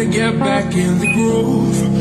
to get back in the groove.